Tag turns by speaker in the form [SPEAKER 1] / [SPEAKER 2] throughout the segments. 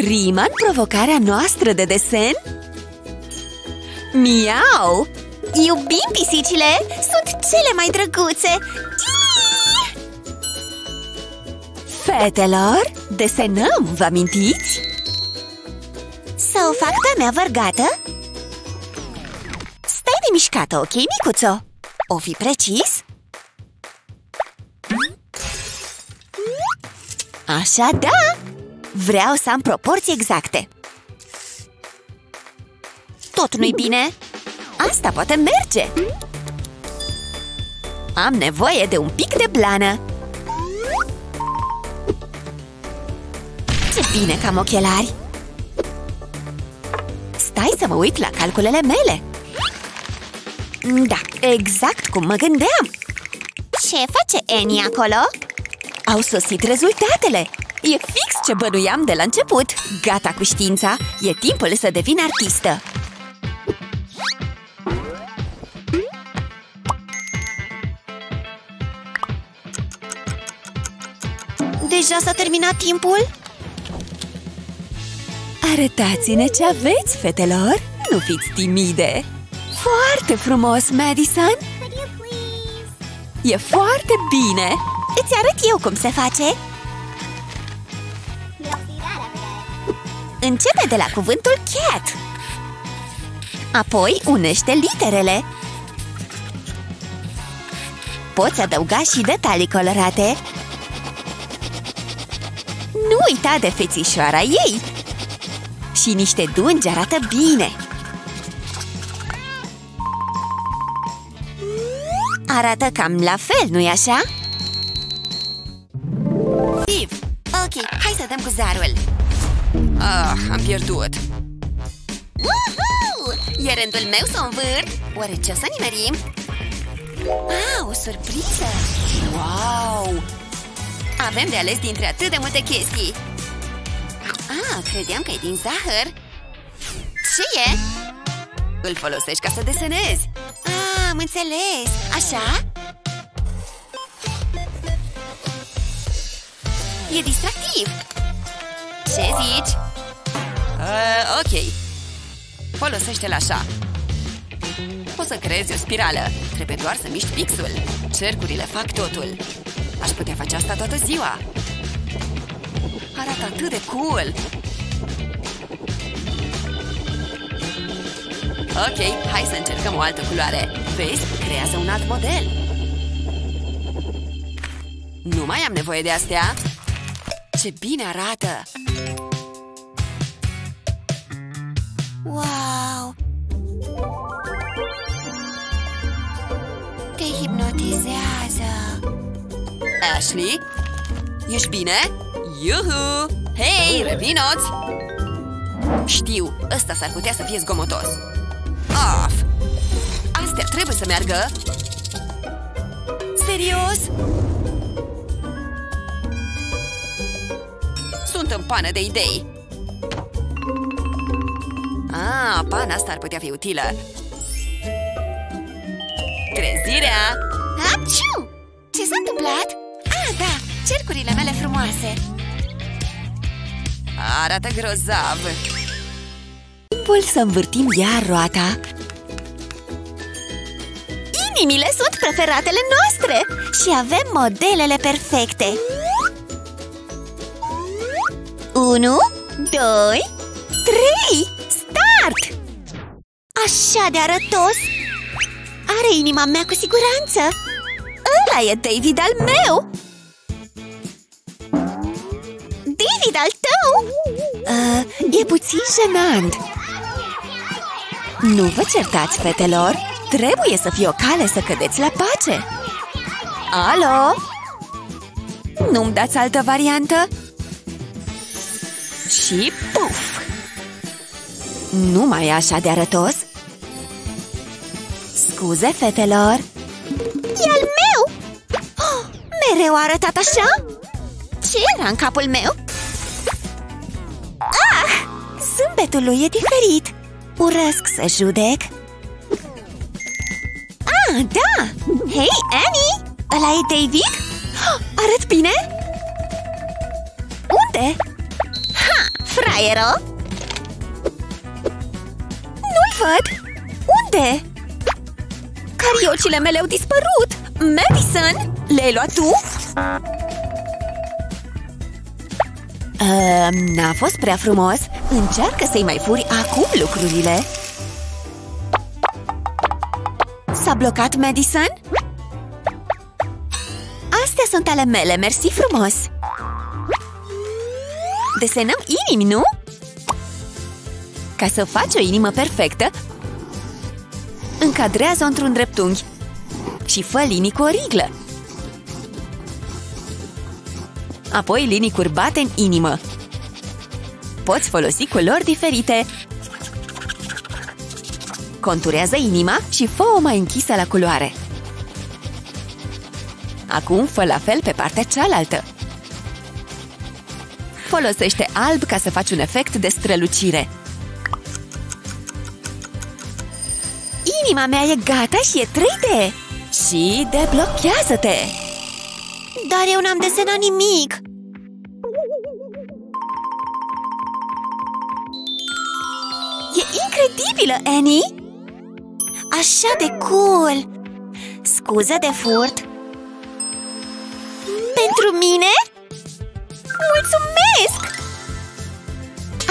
[SPEAKER 1] Prima în provocarea noastră de desen? Miau!
[SPEAKER 2] Iubim pisicile! Sunt cele mai drăguțe!
[SPEAKER 1] Fetelor, desenăm, vă amintiți?
[SPEAKER 2] Să o fac pe mea vărgată? Stai de mișcată, ok, micuțo? O fi precis?
[SPEAKER 1] Așa da! Vreau să am proporții exacte
[SPEAKER 2] Tot nu-i bine?
[SPEAKER 1] Asta poate merge Am nevoie de un pic de blană
[SPEAKER 2] Ce bine că am ochelari!
[SPEAKER 1] Stai să mă uit la calculele mele Da, exact cum mă gândeam
[SPEAKER 2] Ce face Annie acolo?
[SPEAKER 1] Au sosit rezultatele E fix ce bănuiam de la început Gata cu știința, e timpul să devin artistă
[SPEAKER 2] Deja s-a terminat timpul?
[SPEAKER 1] Arătați-ne ce aveți, fetelor! Nu fiți timide! Foarte frumos, Madison! E foarte bine!
[SPEAKER 2] Îți arăt eu cum se face! Începe de la cuvântul cat. Apoi unește literele. Poți adăuga și detalii colorate. Nu uita de fețișoara ei. Și niște dungi arată bine. Arată cam la fel, nu-i așa?
[SPEAKER 1] Steve!
[SPEAKER 2] Ok, hai să dăm cu zarul
[SPEAKER 1] Ah, am pierdut
[SPEAKER 2] Woohoo! E rândul meu să o învârt? Oare ce o să nimerim? Ah, o surpriză!
[SPEAKER 1] Wow! Avem de ales dintre atât de multe chestii
[SPEAKER 2] Ah, credeam că e din zahăr Ce e?
[SPEAKER 1] Îl folosești ca să desenezi
[SPEAKER 2] Ah, am înțeles! Așa? E distractiv! Ce zici?
[SPEAKER 1] Uh, Ok. Folosește-l așa. Poți să creezi o spirală. Trebuie doar să miști pixul. Cercurile fac totul. Aș putea face asta toată ziua. Arată atât de cool. Ok, hai să încercăm o altă culoare. Vezi? Creează un alt model. Nu mai am nevoie de astea. Ce bine arată!
[SPEAKER 2] Hipnotizează!
[SPEAKER 1] Ashley? Ești bine? Iuhu! Hei, revinoți! Știu, ăsta s-ar putea să fie zgomotos Of! Astea trebuie să meargă Serios? Sunt în pană de idei Ah, pana asta ar putea fi utilă Trezirea!
[SPEAKER 2] Apciu! Ce s-a întâmplat? Ah, da, cercurile mele frumoase
[SPEAKER 1] Arată grozav Timpul să învârtim iar roata
[SPEAKER 2] Inimile sunt preferatele noastre Și avem modelele perfecte 1, 2, 3 Start! Așa de arătos! Are inima mea cu siguranță Ăla e David al meu! David al tău?
[SPEAKER 1] uh, E puțin jenant Nu vă certați, fetelor Trebuie să fie o cale să cădeți la pace Alo? Nu-mi dați altă variantă? Și puf! Nu mai e așa de arătos? Scuze, fetelor
[SPEAKER 2] E al meu! Oh, mereu a arătat așa? Ce era în capul meu? Ah! Zâmbetul lui e diferit Urăsc să judec Ah, da! Hei, Annie! Ăla e David? Oh, arăt bine? Unde? Ha! fraieră! Nu-l văd! Unde? Cariocile mele au dispărut! Madison, le-ai luat tu?
[SPEAKER 1] Uh, N-a fost prea frumos Încearcă să-i mai furi acum lucrurile
[SPEAKER 2] S-a blocat Madison? Astea sunt ale mele, mersi frumos! Desenăm inimi, nu?
[SPEAKER 1] Ca să faci o inimă perfectă Încadrează-o într-un dreptunghi Și fă linii cu o riglă. Apoi linii curbate în inimă. Poți folosi culori diferite. Conturează inima și fă-o mai închisă la culoare. Acum fă la fel pe partea cealaltă. Folosește alb ca să faci un efect de strălucire
[SPEAKER 2] Inima mea e gata și e 3D!
[SPEAKER 1] Și deblochează-te!
[SPEAKER 2] Dar eu n-am desenat nimic! E incredibilă, Annie! Așa de cool! Scuză de furt! Pentru mine? Mulțumesc!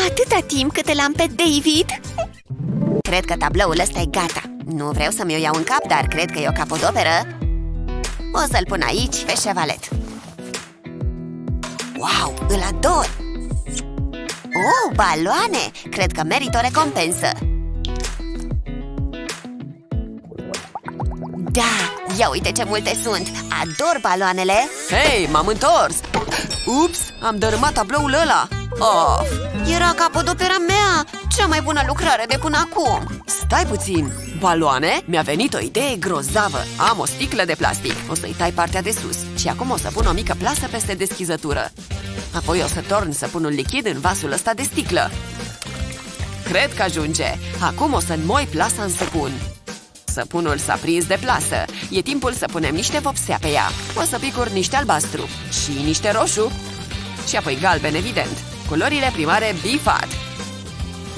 [SPEAKER 2] Atâta timp cât îl am pe David!
[SPEAKER 1] Cred că tabloul ăsta e gata Nu vreau să mi-o iau în cap, dar cred că e o capodoperă O să-l pun aici, pe șevalet Wow, îl ador! Oh, baloane! Cred că merită o recompensă Da, ia uite ce multe sunt! Ador baloanele!
[SPEAKER 3] Hei, m-am întors! Ups, am dărâmat tabloul ăla! Oh,
[SPEAKER 1] Era capodopera mea! Cea mai bună lucrare de până acum!
[SPEAKER 3] stai puțin! Baloane? Mi-a venit o idee grozavă! Am o sticlă de plastic, o să-i tai partea de sus. Și acum o să pun o mică plasă peste deschizătură. Apoi o să torn să pun un lichid în vasul ăsta de sticlă. Cred că ajunge! Acum o să înmoi plasa în săpun Săpunul s-a prins de plasă. E timpul să punem niște vopsea pe ea. O să picur niște albastru Și niște roșu. Și apoi galben, evident. Culorile primare bifat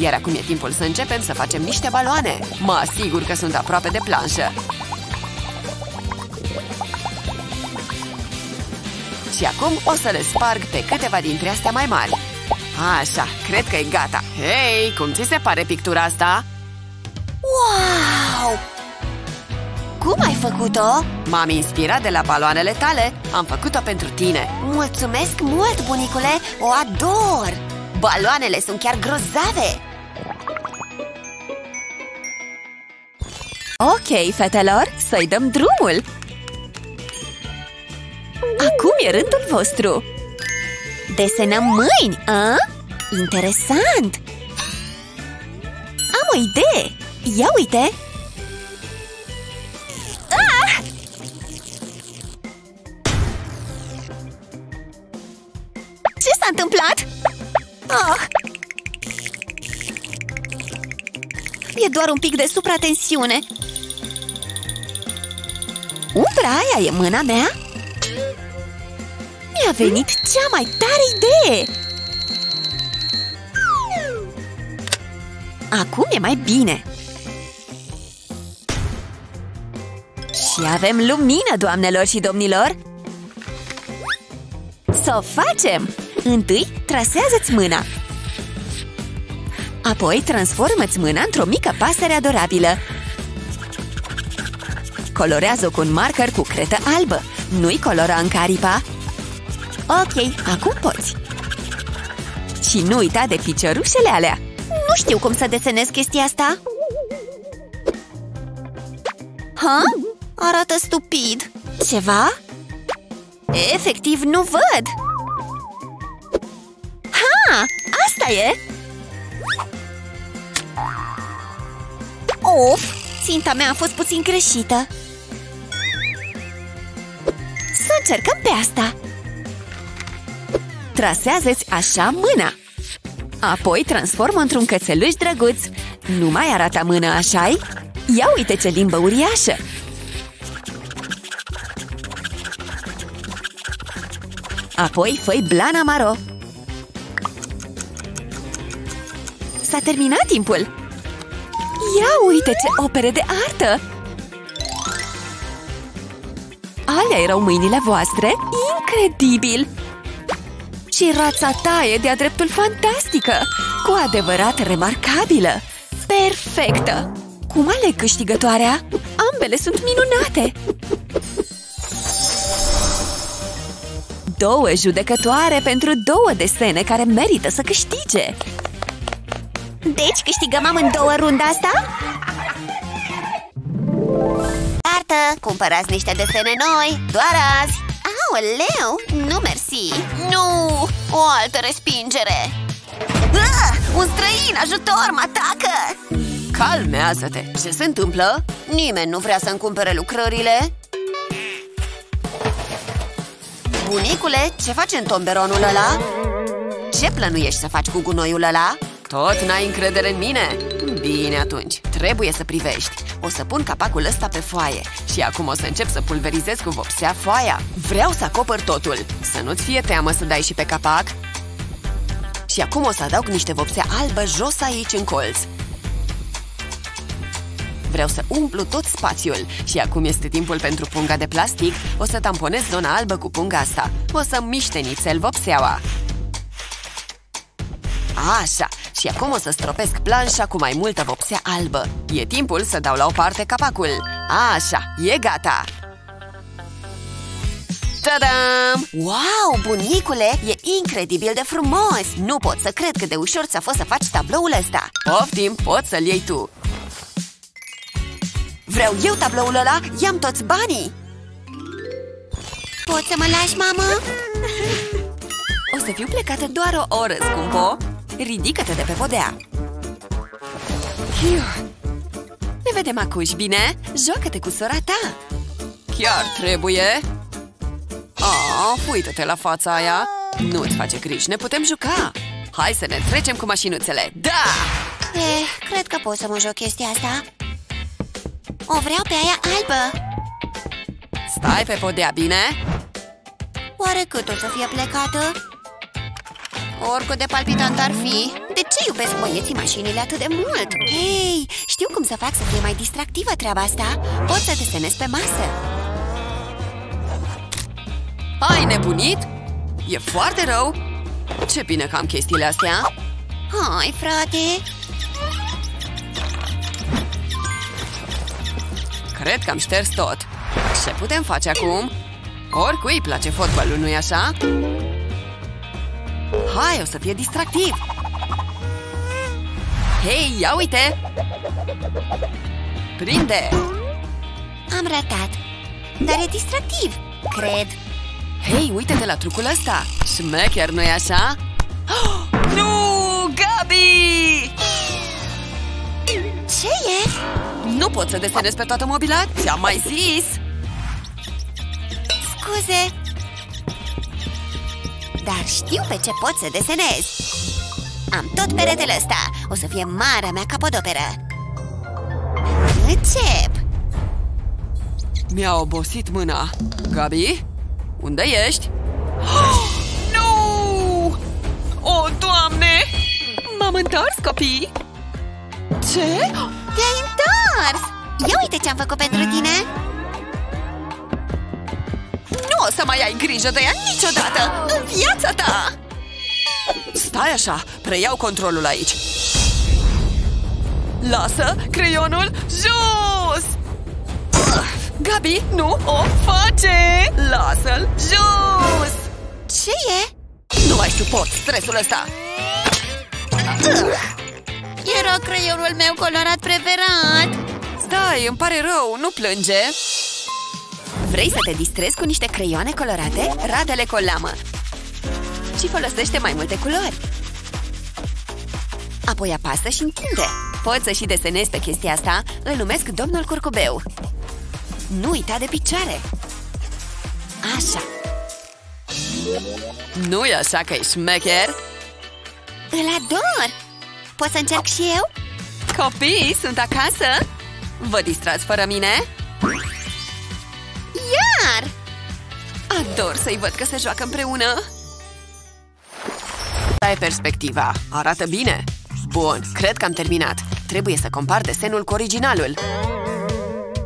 [SPEAKER 3] Iar acum e timpul să începem să facem niște baloane Mă asigur că sunt aproape de planșă Și acum o să le sparg pe câteva dintre astea mai mari Așa, cred că e gata Hei, cum ți se pare pictura asta?
[SPEAKER 2] Wow! Cum ai făcut-o?
[SPEAKER 3] M-am inspirat de la baloanele tale Am făcut-o pentru tine
[SPEAKER 1] Mulțumesc mult, bunicule! O ador! Baloanele sunt chiar grozave!
[SPEAKER 2] Ok, fetelor, să-i dăm drumul! Acum e rândul vostru! Desenăm mâini, a? Interesant! Am o idee! Ia uite! Ah! Ce s-a întâmplat? Ah! E doar un pic de supratensiune. Umbra aia e mâna mea? Mi-a venit cea mai tare idee! Acum e mai bine! Și avem lumină, doamnelor și domnilor! Să o facem! Întâi, trasează-ți mâna! Apoi, transformă-ți mâna într-o mică pasăre adorabilă! Colorează-o cu un marker cu cretă albă! Nu-i colora în caripa! Ok, acum poți! Și nu uita de piciorușele alea! Nu știu cum să desenez chestia asta! Ha? Arată stupid! Ceva? Efectiv, nu văd! Ha! Asta e! Of! Ținta mea a fost puțin greșită! Să încercăm pe asta! Trasează-ți așa mâna! Apoi transformă într-un cățeluș drăguț! Nu mai arată mână, așa -i? Ia uite ce limbă uriașă! Apoi fă blana maro! s-a terminat timpul! Ia uite ce opere de artă! Alea erau mâinile voastre? Incredibil! Și rața ta e de-a dreptul fantastică! Cu adevărat remarcabilă! Perfectă! Cum aleg câștigătoarea? Ambele sunt minunate! Două judecătoare pentru două desene care merită să câștige! Deci câștigăm amândouă runda asta?
[SPEAKER 4] Artă, cumpărați niște desene noi, doar azi Aoleu, nu mersi Nu, o altă respingere ah, Un străin, ajutor, mă atacă
[SPEAKER 3] Calmează-te! Ce se întâmplă?
[SPEAKER 4] Nimeni nu vrea să-mi cumpere lucrările Bunicule, ce faci în tomberonul ăla? Ce plănuiești să faci cu gunoiul ăla?
[SPEAKER 3] Tot n-ai încredere în mine? Bine atunci, trebuie să privești. O să pun capacul ăsta pe foaie. Și acum o să încep să pulverizez cu vopsea foaia. Vreau să acopăr totul. Să nu-ți fie teamă să dai și pe capac. Și acum o să adaug niște vopsea albă jos aici în colț. Vreau să umplu tot spațiul. Și acum este timpul pentru punga de plastic. O să tamponez zona albă cu punga asta. O să miște nițel vopseaua Așa, și acum o să stropesc planșa cu mai multă vopsea albă. E timpul să dau la o parte capacul. Așa, e gata. Tadam!
[SPEAKER 4] Wow, bunicule, e incredibil de frumos! Nu pot să cred cât de ușor ți-a fost să faci tabloul ăsta.
[SPEAKER 3] Poftim, poți să-l iei tu.
[SPEAKER 4] Vreau eu tabloul ăla, i-am toți banii! Poți să mă lași, mamă?
[SPEAKER 2] O să fiu plecată doar o oră, scumpo Ridică-te de pe podea Hiu. Ne vedem acuși, bine? Joacă-te cu sora ta
[SPEAKER 3] Chiar trebuie? Oh, uită-te la fața aia Nu-ți face griji, ne putem juca Hai să ne trecem cu mașinuțele Da!
[SPEAKER 4] Eh, cred că pot să mă joc chestia asta O vreau pe aia albă
[SPEAKER 3] Stai pe podea, bine?
[SPEAKER 4] Oare cât o să fie plecată? Oricât de palpitant ar fi De ce iubesc băieții mașinile atât de mult? Hei, știu cum să fac să fie mai distractivă treaba asta Pot să desenez pe masă
[SPEAKER 3] Ai nebunit? E foarte rău Ce bine că am chestiile astea
[SPEAKER 4] Hai, frate
[SPEAKER 3] Cred că am șters tot Ce putem face acum? Oricui îi place fotbalul, nu-i așa? Hai, o să fie distractiv! Hei, ia uite! Prinde!
[SPEAKER 4] Am ratat Dar e distractiv, cred
[SPEAKER 3] Hei, uite-te la trucul ăsta! Șmecher, nu-i așa? Oh, nu! Gabi!
[SPEAKER 4] Ce e?
[SPEAKER 3] Nu pot să desenez pe toată mobila? Ți-am mai zis!
[SPEAKER 4] Scuze Dar știu pe ce pot să desenez Am tot peretele ăsta O să fie marea mea capodoperă Încep
[SPEAKER 3] Mi-a obosit mâna Gabi? Unde ești? Oh, nu! O, Doamne! M-am întors, copii! Ce?
[SPEAKER 4] Te-ai întors! Ia uite ce-am făcut pentru tine
[SPEAKER 3] Nu o să mai ai grijă de ea niciodată În viața ta! Stai așa, preiau controlul aici Lasă creionul jos! Gabi, nu o face! Lasă-l jos!
[SPEAKER 4] Ce e?
[SPEAKER 3] Nu mai suport stresul ăsta!
[SPEAKER 4] Era creionul meu colorat preferat
[SPEAKER 3] Stai, îmi pare rău, nu plânge
[SPEAKER 2] Vrei să te distrezi cu niște creioane colorate? Radele cu o lamă Și folosește mai multe culori Apoi apasă și întinde Poți să și desenezi pe chestia asta Îl numesc domnul curcubeu Nu uita de picioare Așa
[SPEAKER 3] nu e așa că e șmecher?
[SPEAKER 4] Îl ador! Pot să încerc și eu?
[SPEAKER 2] Copii, sunt acasă? Vă distrați fără mine?
[SPEAKER 4] Iar!
[SPEAKER 2] Ador să-i văd că se joacă împreună
[SPEAKER 3] Ai perspectiva, arată bine Bun, cred că am terminat. Trebuie să compar desenul cu originalul.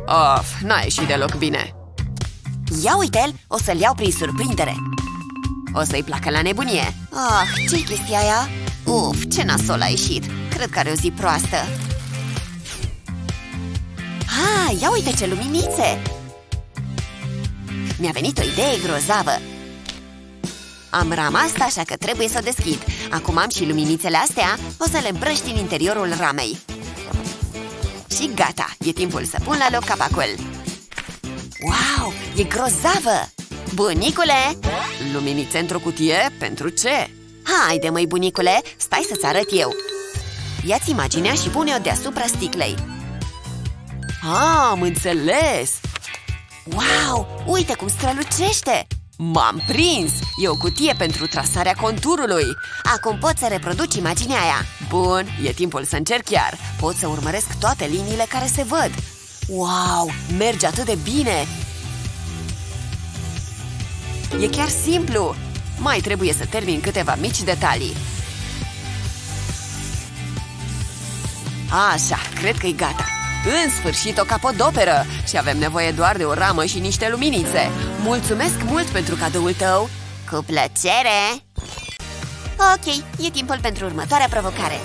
[SPEAKER 3] Of, n-a ieșit deloc bine.
[SPEAKER 2] Ia uite-l, o să-l iau prin surprindere
[SPEAKER 3] O să-i placă la nebunie
[SPEAKER 2] Ah, ce-i chestia aia? Uf, ce nasol a ieșit Cred că are o zi proastă Ah, ia uite ce luminițe Mi-a venit o idee grozavă Am rama asta, așa că trebuie să o deschid Acum am și luminițele astea O să le împrăști în interiorul ramei Și gata, e timpul să pun la loc capacul Wow, e grozavă! Bunicule!
[SPEAKER 3] Luminițe într-o cutie? Pentru ce?
[SPEAKER 2] Haide, măi, bunicule, stai să-ți arăt eu Ia-ți imaginea și pune-o deasupra sticlei
[SPEAKER 3] Ah, am înțeles!
[SPEAKER 2] Wow, uite cum strălucește!
[SPEAKER 3] M-am prins! E o cutie pentru trasarea conturului
[SPEAKER 2] Acum pot să reproduci imaginea aia
[SPEAKER 3] Bun, e timpul să încerc chiar
[SPEAKER 2] Pot să urmăresc toate liniile care se văd
[SPEAKER 3] Wow, merge atât de bine! E chiar simplu! Mai trebuie să termin câteva mici detalii Așa, cred că e gata În sfârșit o capodoperă Și avem nevoie doar de o ramă și niște luminițe Mulțumesc mult pentru cadoul tău
[SPEAKER 2] Cu plăcere! Ok, e timpul pentru următoarea provocare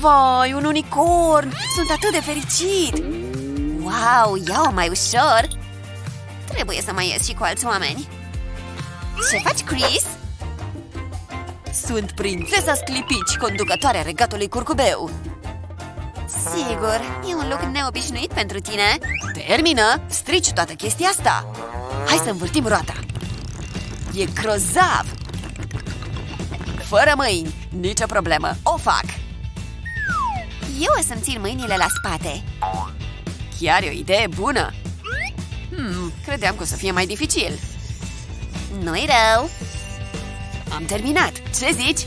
[SPEAKER 3] Vai, un unicorn! Sunt atât de fericit!
[SPEAKER 2] Wow, ia-o mai ușor! Trebuie să mai ies și cu alți oameni Ce faci, Chris?
[SPEAKER 3] Sunt prințesa Sclipici, conducătoarea regatului curcubeu
[SPEAKER 2] Sigur, e un loc neobișnuit pentru tine
[SPEAKER 3] Termină! Strici toată chestia asta! Hai să învârtim roata! E grozav! Fără mâini, nicio problemă, o fac!
[SPEAKER 2] Eu o să-mi țin mâinile la spate
[SPEAKER 3] Chiar e o idee bună! Hmm, credeam că o să fie mai dificil
[SPEAKER 2] Nu-i rău
[SPEAKER 3] Am terminat, ce zici?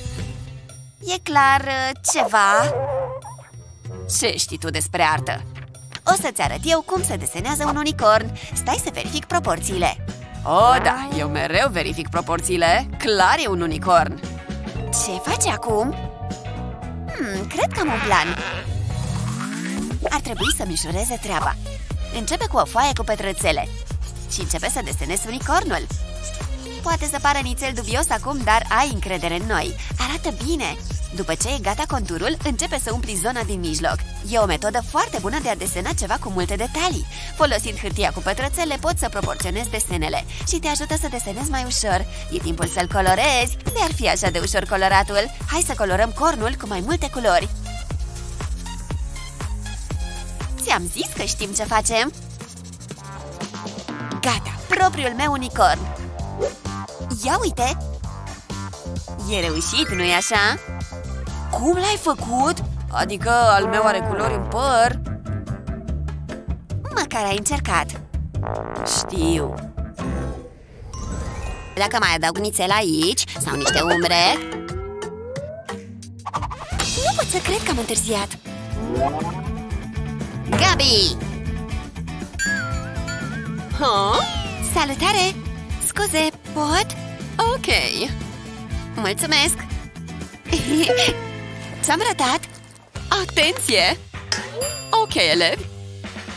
[SPEAKER 2] E clar uh, ceva
[SPEAKER 3] Ce știi tu despre artă?
[SPEAKER 2] O să-ți arăt eu cum se desenează un unicorn. Stai să verific proporțiile.
[SPEAKER 3] Oh, da, eu mereu verific proporțiile. Clar e un unicorn.
[SPEAKER 2] Ce faci acum? Hmm, cred că am un plan. Ar trebui să mișureze treaba. Începe cu o foaie cu petrățele. Și începe să desenezi unicornul Poate să pară nițel dubios acum, dar ai încredere în noi. Arată bine! După ce e gata conturul, începe să umpli zona din mijloc. E o metodă foarte bună de a desena ceva cu multe detalii. Folosind hârtia cu pătrățele, poți să proporționezi desenele Și te ajută să desenezi mai ușor. E timpul să-l colorezi. De-ar fi așa de ușor coloratul. Hai să colorăm cornul cu mai multe culori. Ți-am zis că știm ce facem. Gata, propriul meu unicorn Ia uite! E reușit, nu-i așa?
[SPEAKER 3] Cum l-ai făcut? Adică al meu are culori în păr?
[SPEAKER 2] Măcar ai încercat
[SPEAKER 3] Știu
[SPEAKER 2] Dacă mai adaug nițel aici Sau niște umbre Nu pot să cred că am întârziat Gabi!
[SPEAKER 3] Ha?
[SPEAKER 2] Salutare! Scuze, pot?
[SPEAKER 3] Ok
[SPEAKER 2] Mulțumesc! Ți-am ratat?
[SPEAKER 3] Atenție! Ok, elevi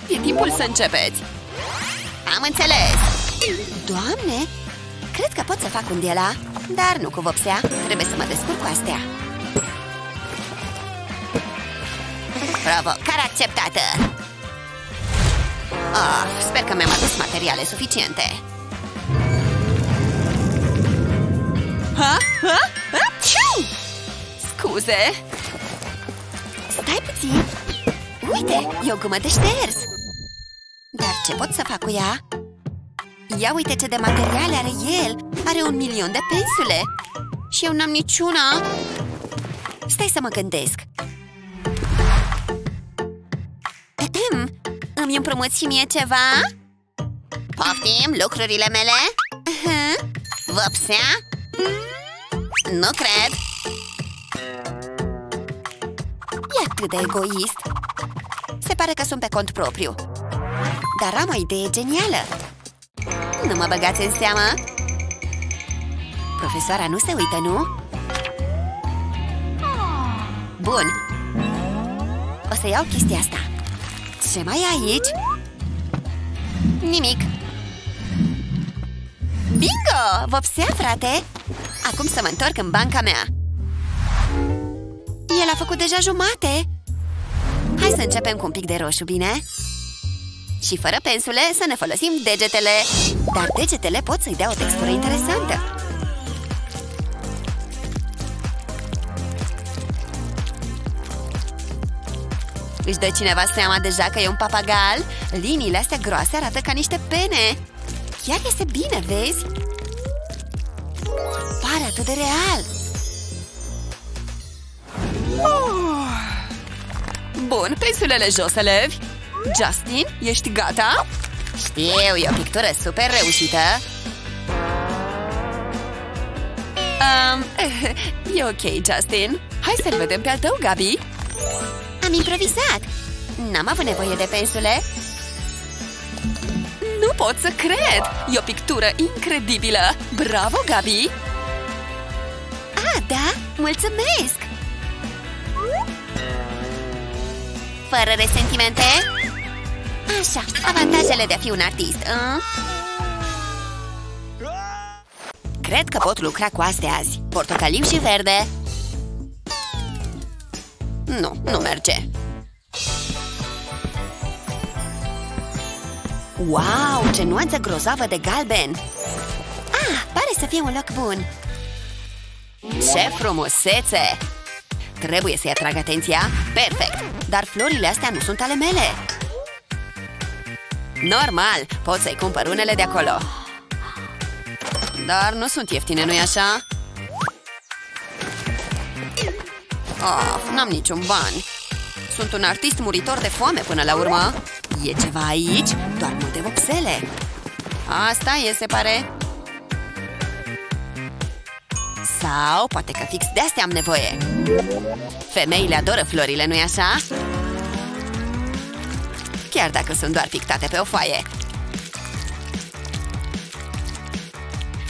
[SPEAKER 3] E timpul să începeți
[SPEAKER 2] Am înțeles! Doamne! Cred că pot să fac un de la, dar nu cu vopsea Trebuie să mă descurc cu astea Provocare acceptată! Oh, sper că mi-am adus materiale suficiente
[SPEAKER 3] Ha? Ha? Ha? Scuze
[SPEAKER 2] Stai puțin! Uite, e o gumă de șters! Dar ce pot să fac cu ea? Ia uite ce de materiale are el! Are un milion de pensule! Și eu n-am niciuna! Stai să mă gândesc! Ahem. Îmi împrumuți și mie ceva? Poftim lucrurile mele? Uh-huh. Vopsea? Nu cred! E atât de egoist Se pare că sunt pe cont propriu Dar am o idee genială Nu mă băgați în seamă? Profesoara nu se uită, nu?
[SPEAKER 4] bun O să iau chestia asta Ce mai e aici? Nimic Bingo! Vopsea, frate! Acum să mă întorc în banca mea El a făcut deja jumate Hai să începem cu un pic de roșu, bine? Și fără pensule să ne folosim degetele Dar degetele pot să-i dea o textură interesantă Își dă cineva seama deja că e un papagal? Liniile astea groase arată ca niște pene Chiar este bine, vezi? Pare atât de real
[SPEAKER 1] Bun, pensulele jos, elevi Justin, ești gata?
[SPEAKER 4] Știu, e o pictură super reușită
[SPEAKER 1] Um, e ok, Justin Hai să-l vedem pe al tău, Gabi
[SPEAKER 4] Am improvizat N-am avut nevoie de pensule
[SPEAKER 1] Nu pot să cred! E o pictură incredibilă! Bravo, Gabi!
[SPEAKER 4] Ah, da? Mulțumesc! Fără resentimente? Așa, avantajele de a fi un artist, a? Cred că pot lucra cu astea azi Portocaliu și verde Nu, nu merge Wow, ce nuanță grozavă de galben Ah, pare să fie un loc bun
[SPEAKER 1] Ce frumusețe! Trebuie să-i atrag atenția? Perfect! Dar florile astea nu sunt ale mele! Normal, pot să-i cumpăr unele de acolo Dar nu sunt ieftine, nu-i așa? Oh, n-am niciun bani Sunt un artist muritor de foame până la urmă E ceva aici? Doar multe vopsele Asta e, se pare Sau poate că fix de astea am nevoie. Femeile adoră florile, nu-i așa? Chiar dacă sunt doar pictate pe o foaie.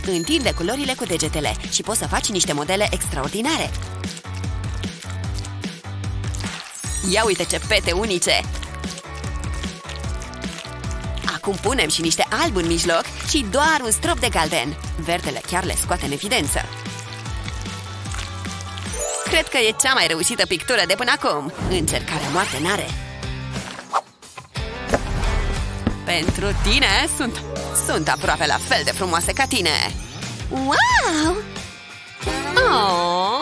[SPEAKER 1] Întinde culorile cu degetele și poți să faci niște modele extraordinare. Ia uite ce pete unice! Acum punem și niște alb în mijloc și doar un strop de galben. Verdele chiar le scoate în evidență Cred că e cea mai reușită pictură de până acum Încercarea moarte n-are Pentru tine sunt, sunt aproape la fel de frumoase ca tine
[SPEAKER 4] Wow!
[SPEAKER 1] oh,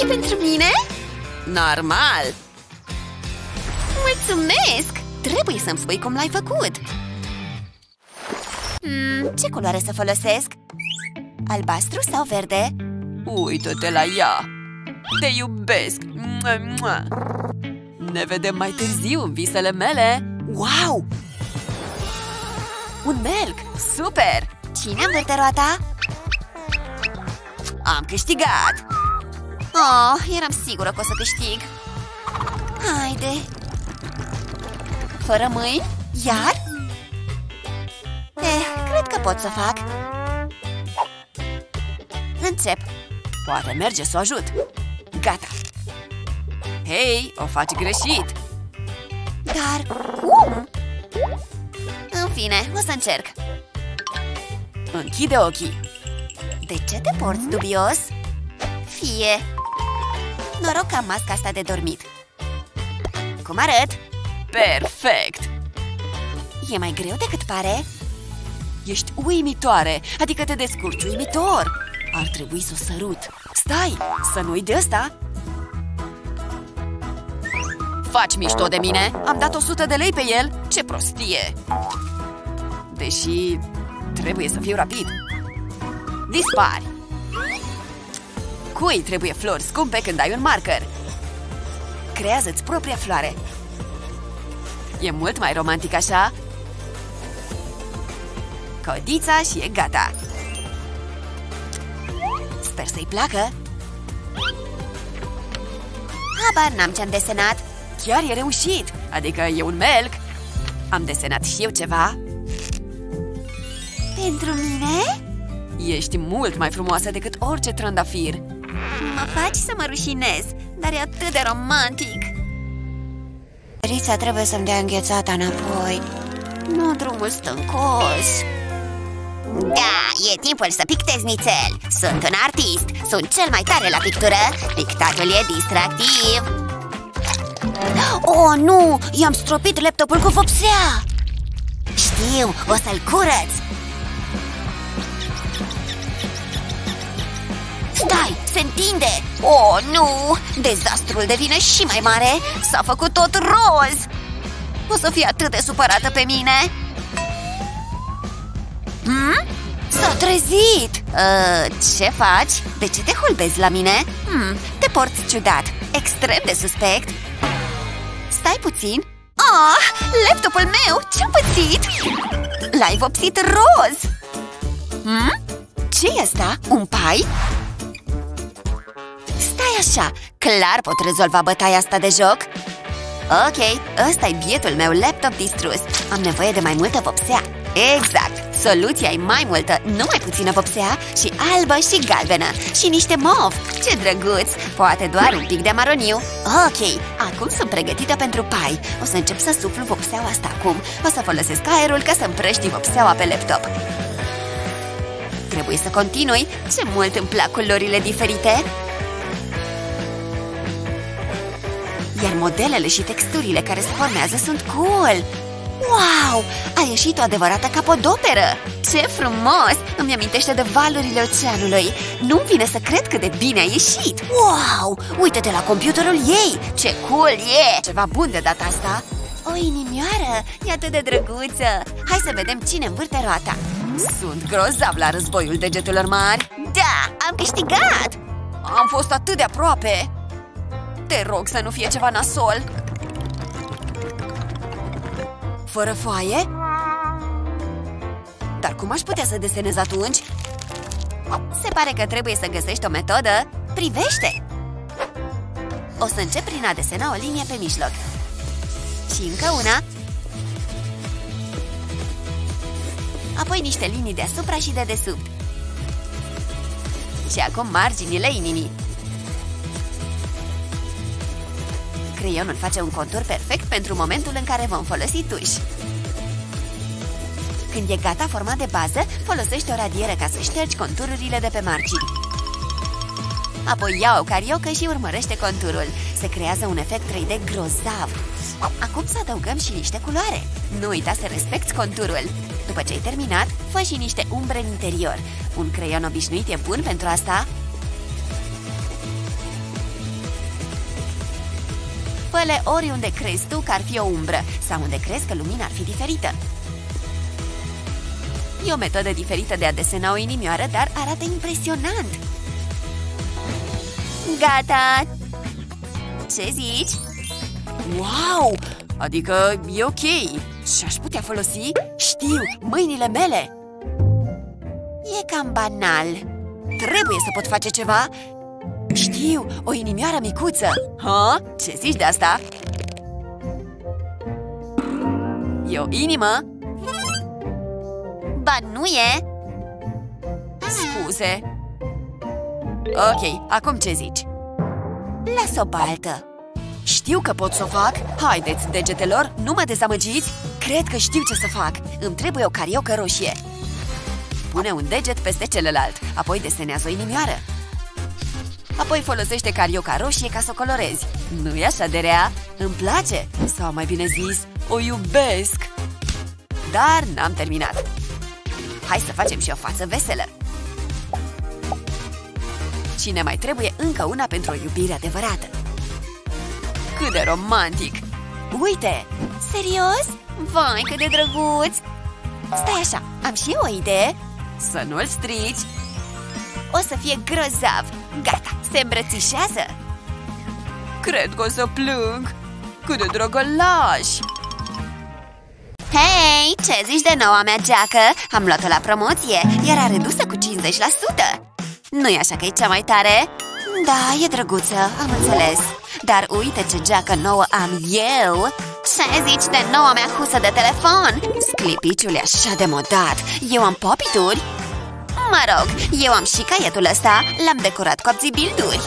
[SPEAKER 4] E pentru mine?
[SPEAKER 1] Normal!
[SPEAKER 4] Mulțumesc! Trebuie să-mi spui cum l-ai făcut hmm, Ce culoare să folosesc? Albastru sau verde?
[SPEAKER 1] Uită-te la ea! Te iubesc! Mua, mua. Ne vedem mai târziu în visele mele!
[SPEAKER 4] Wow!
[SPEAKER 1] Un melc! Super!
[SPEAKER 4] Cine învârte roata?
[SPEAKER 1] Am câștigat!
[SPEAKER 4] Oh, eram sigură că o să câștig Haide Fără mâini? Iar? Eh, cred că pot să fac Încep
[SPEAKER 1] Poate merge să o ajut Gata Hei, o faci greșit
[SPEAKER 4] Dar cum? În fine, o să încerc
[SPEAKER 1] Închide ochii
[SPEAKER 4] De ce te porți dubios? Fie Noroc că am masca asta de dormit Cum arăt?
[SPEAKER 1] Perfect!
[SPEAKER 4] E mai greu decât pare?
[SPEAKER 1] Ești uimitoare, adică te descurci uimitor Ar trebui să o sărut Stai, să nu-i de ăsta Faci mișto de mine? Am dat 100 de lei pe el? Ce prostie! Deși trebuie să fiu rapid Dispari! Cui trebuie flori scumpe când ai un marker? Creează-ți propria floare E mult mai romantic așa? Codița și e gata!
[SPEAKER 4] Sper să-i placă. Habar n-am ce-am desenat.
[SPEAKER 1] Chiar e reușit! Adică e un melc! Am desenat și eu ceva.
[SPEAKER 4] Pentru mine?
[SPEAKER 1] Ești mult mai frumoasă decât orice trandafir.
[SPEAKER 4] Mă faci să mă rușinez dar e atât de romantic. Rița trebuie să-mi dea înghețata înapoi. Nu drumul stâncos Da, e timpul să pictez nițel Sunt un artist, sunt cel mai tare la pictură Pictatul e distractiv Oh, nu! I-am stropit laptopul cu vopsea Știu, o să-l curăț Stai, se întinde! Oh, nu! Dezastrul devine și mai mare! S-a făcut tot roz! O să fie atât de supărată pe mine! Hmm? S-a trezit! Uh, ce faci? De ce te hulbezi la mine? Hmm, te porți ciudat, extrem de suspect Stai puțin Ah, laptopul meu, ce-a pățit? L-ai vopsit roz! Hmm? ce e asta? Un pai? Stai așa, clar pot rezolva bătaia asta de joc Ok, ăsta e bietul meu laptop distrus Am nevoie de mai multă vopsea Exact, soluția e mai multă, nu mai puțină vopsea Și albă și galbenă. Și niște mov Ce drăguț, poate doar un pic de maroniu. Ok, acum sunt pregătită pentru pai. O să încep să suflu vopseaua asta acum. O să folosesc aerul ca să împrăști vopseaua pe laptop. Trebuie să continui. Ce mult îmi plac culorile diferite. Iar modelele și texturile care se formează sunt cool Wow! A ieșit o adevărată capodoperă! Ce frumos! Îmi amintește de valurile oceanului Nu-mi vine să cred cât de bine a ieșit Wow! Uită-te la computerul ei! Ce cool e! Ceva bun de data asta O inimioară! E atât de drăguță! Hai să vedem cine învârte roata Sunt grozav la războiul degetelor mari Da! Am câștigat! Am fost atât de aproape! Te rog să nu fie ceva nasol Fără foaie? Dar cum aș putea să desenez atunci? Se pare că trebuie să găsești o metodă Privește! O să încep prin a desena o linie pe mijloc Și încă una Apoi niște linii deasupra și de desubt Și acum marginile inimii Creionul face un contur perfect pentru momentul în care vom folosi tuș. Când e gata format de bază, folosește o radieră ca să ștergi contururile de pe margini. Apoi ia o cariocă și urmărește conturul. Se creează un efect 3D grozav. Acum să adăugăm și niște culoare. Nu uita să respecti conturul. După ce ai terminat, fă și niște umbre în interior. Un creion obișnuit e bun pentru asta? Fă-le oriunde crezi tu că ar fi o umbră sau unde crezi că lumina ar fi diferită. E o metodă diferită de a desena o inimioară, dar arată impresionant! Gata! Ce zici? Wow! Adică e ok! Și aș putea folosi? Știu, mâinile mele! E cam banal. Trebuie să pot face ceva știu, o inimioară micuță. Ha? Ce zici de asta? E o inimă? Ba, nu e. Scuze. Ok, acum ce zici? Las-o baltă Știu că pot să o fac. Haideți, degetelor, nu mă dezamăgiți. Cred că știu ce să fac. Îmi trebuie o cariocă roșie. Pune un deget peste celălalt Apoi desenează o inimioară Apoi folosește carioca roșie ca să o colorezi nu e așa de rea? Îmi place, sau mai bine zis, o iubesc Dar n-am terminat Hai să facem și o față veselă Și ne mai trebuie încă una pentru o iubire adevărată Cât de romantic! Uite! Serios? Vai, cât de drăguț! Stai așa, am și eu o idee Să nu-l strici O să fie grozav! Gata, se îmbrățișează. Cred că o să plâng. Cât de drăgălaș Hei, ce zici de noua mea geacă? Am luat-o la promoție, era redusă cu 50% Nu-i așa că e cea mai tare? Da, e drăguță, am înțeles. Dar uite ce geacă nouă am eu. Ce zici de noua mea husă de telefon? Sclipiciul e așa de modat. Eu am popituri Mă rog, eu am și caietul ăsta. L-am decorat cu abzibilduri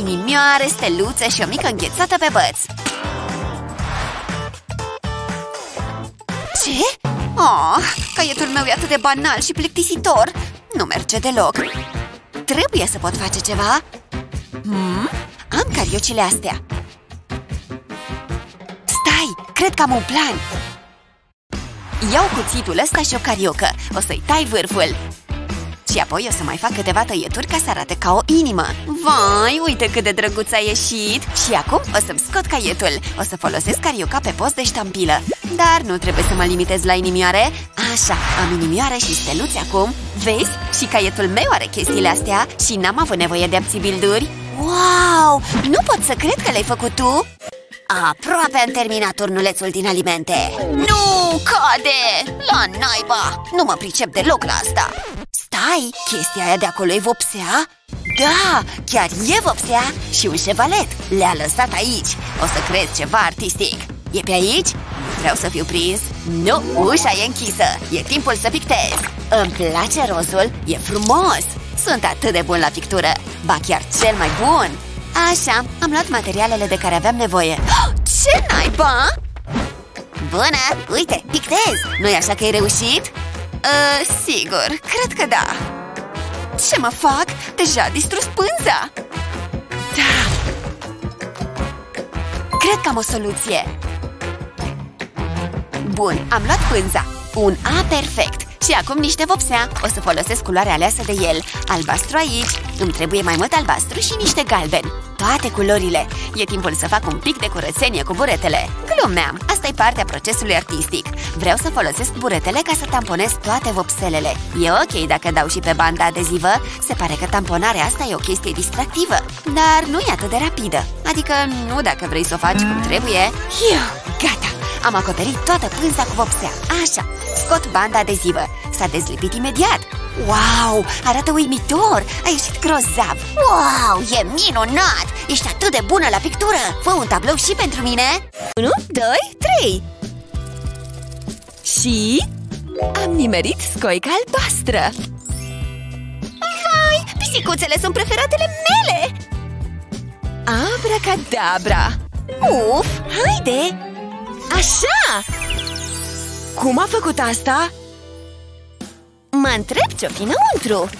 [SPEAKER 2] Inimioare, steluțe și o mică înghețată pe băț. Ce? Oh, caietul meu e atât de banal și plictisitor. Nu merge deloc. Trebuie să pot face ceva. Hmm? Am cariocile astea. Stai, cred că am un plan. Iau cuțitul ăsta și o cariocă. O să-i tai vârful și apoi o să mai fac câteva tăieturi ca să arate ca o inimă Vai, uite cât de drăguț a ieșit Și acum o să-mi scot caietul O să folosesc carioca pe post de ștampilă Dar nu trebuie să mă limitez la inimioare Așa, am inimioare și steluți acum Vezi? Și caietul meu are chestiile astea Și n-am avut nevoie de abțibilduri Wow! Nu pot să cred că le-ai făcut tu! Aproape am terminat turnulețul din alimente Nu, cade! La naiba! Nu mă pricep deloc la asta Stai, chestia aia de acolo e vopsea? Da, chiar e vopsea și un șevalet. Le-a lăsat aici. O să crezi ceva artistic. E pe aici? Vreau să fiu prins. Nu, ușa e închisă. E timpul să pictez. Îmi place rozul, e frumos. Sunt atât de bun la pictură. Ba chiar cel mai bun. Așa, am luat materialele de care aveam nevoie. Ce naiba? Bună, uite, pictez. Nu-i așa că ai reușit? Uh, sigur, cred că da. Ce mă fac? Deja a distrus pânza. Da. Cred că am o soluție. Bun, am luat pânza. Un A perfect. Și acum niște vopsea. O să folosesc culoarea aleasă de el. Albastru aici. Îmi trebuie mai mult albastru și niște galben Toate culorile. E timpul să fac un pic de curățenie cu buretele. Glumeam, asta e partea procesului artistic. Vreau să folosesc buretele ca să tamponez toate vopselele. E ok dacă dau și pe banda adezivă. Se pare că tamponarea asta e o chestie distractivă Dar nu e atât de rapidă. Adică nu dacă vrei să o faci cum trebuie. Iu, gata. Am acoperit toată pânza cu vopsea. Așa, scot banda adezivă S-a dezlipit imediat Wow, arată uimitor! A ieșit grozav! Wow, e minunat! Ești atât de bună la pictură! Fă un tablou și pentru mine! 1, 2, 3 Și... Am nimerit scoica albastră! Vai, pisicuțele sunt preferatele mele! Abracadabra! Uf, haide! Așa! Cum a făcut asta? Mă întreb ce-o fi înăuntru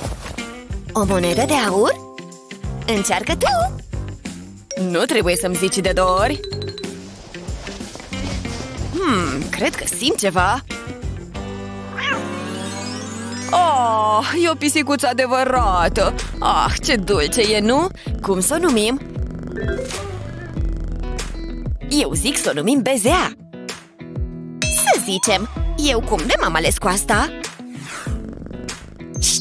[SPEAKER 2] O monedă de aur? Încearcă tu! Nu trebuie să-mi zici de două ori Hmm, cred că simt ceva Oh, e o pisicuță adevărată Ah, ce dulce e, nu? Cum să o numim? Eu zic să o numim Bezea Să zicem, eu cum de m-am ales cu asta?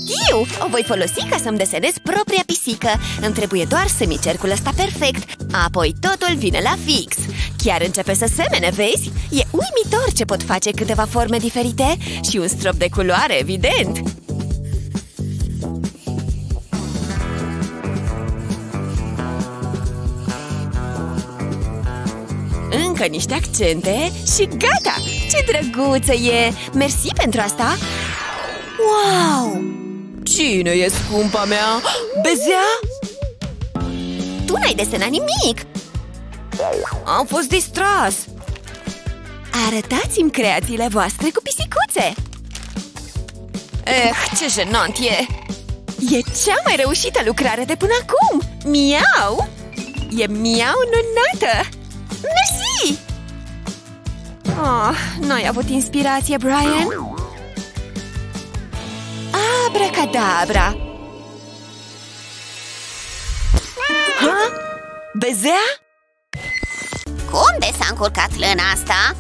[SPEAKER 2] Știu! O voi folosi ca să-mi desenez propria pisică Îmi trebuie doar semicercul ăsta perfect Apoi totul vine la fix Chiar începe să semene, vezi? E uimitor ce pot face câteva forme diferite Și un strop de culoare, evident Încă niște accente și gata! Ce drăguță e! Mersi pentru asta! Wow! Cine e scumpa mea? Bezea? Tu n-ai desenat nimic! Am fost distras! Arătați-mi creațiile voastre cu pisicuțe! Eh, ce jenant e! E cea mai reușită lucrare de până acum! Miau! E miau nunată! Mersi! Oh, n-ai avut inspirație, Brian? Abracadabra! Ha? Bezea?
[SPEAKER 4] Cum de s-a încurcat lâna asta?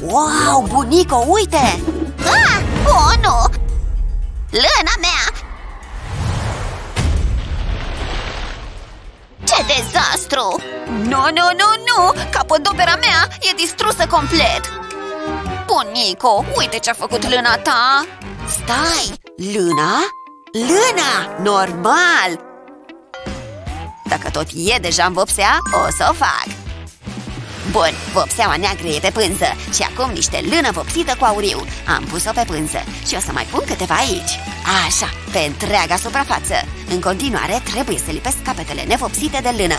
[SPEAKER 2] Wow, bunico, uite!
[SPEAKER 4] Ah! Oh, nu! Lâna mea! Ce dezastru! Nu, nu, nu, nu! Capodopera mea e distrusă complet! Bunico, uite ce-a făcut lâna ta!
[SPEAKER 2] Stai! Lâna? Lâna! Normal! Dacă tot e deja în vopsea, o să o fac
[SPEAKER 4] Bun, vopseaua neagră e pe pânză Și acum niște lână vopsită cu auriu Am pus-o pe pânză și o să mai pun câteva aici Așa, pe întreaga suprafață În continuare trebuie să lipesc capetele nevopsite de lână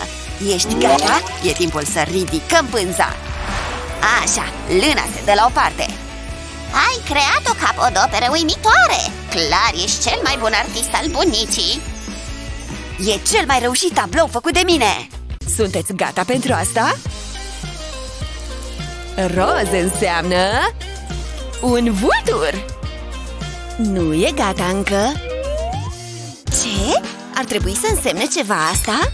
[SPEAKER 4] Ești gata? E timpul să ridicăm pânza Așa, lâna se dă la o parte Ai creat o capodoperă uimitoare Clar, ești cel mai bun artist al bunicii E cel mai reușit tablou făcut de mine
[SPEAKER 2] Sunteți gata pentru asta? Roz înseamnă un vultur Nu e gata încă
[SPEAKER 4] Ce? Ar trebui să însemne ceva asta?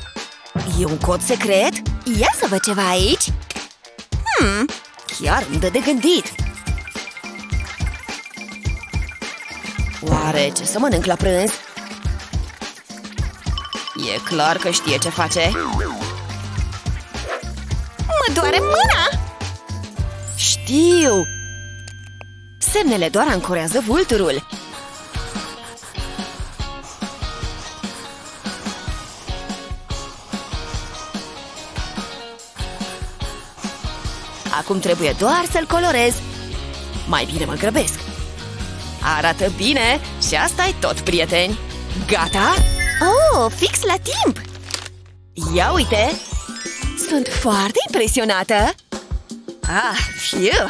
[SPEAKER 2] E un cod secret?
[SPEAKER 4] Ia să văd ceva aici
[SPEAKER 2] Hmm, chiar îmi dă de gândit Oare ce să mănânc la prânz? E clar că știe ce face
[SPEAKER 4] Mă doare mâna!
[SPEAKER 2] Știu! Semnele doar ancorează vulturul Acum trebuie doar să-l colorez Mai bine mă grăbesc Arată bine și asta e tot, prieteni Gata?
[SPEAKER 4] Oh, fix la timp!
[SPEAKER 2] Ia uite! Sunt foarte impresionată! Ah, fiu!